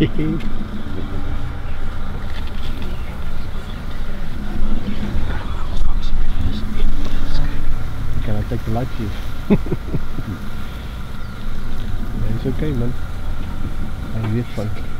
Can I take the light view? yeah, it's okay man. I'm weet van.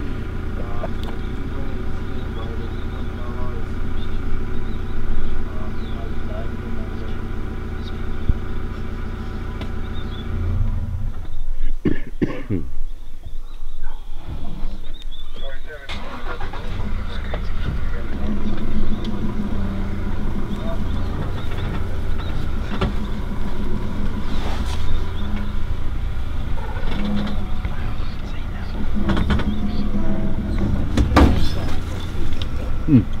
嗯。嗯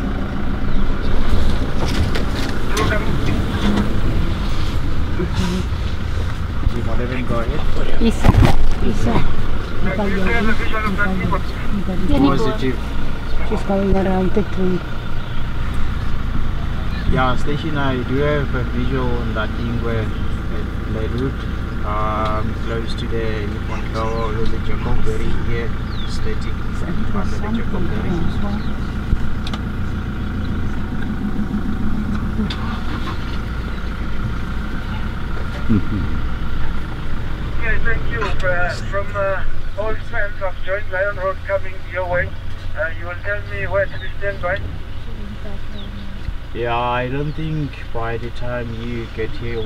Isa. Isa. Chief? She's going around the tree. Yeah, station I do have a visual on that thing where Le Route, um, close to the Nippon Tower, there's a Jacoberry here, static under the you. Uh, from uh, all friends of Joint Lion Road coming your way, uh, you will tell me where to be stand by. Yeah, I don't think by the time you get here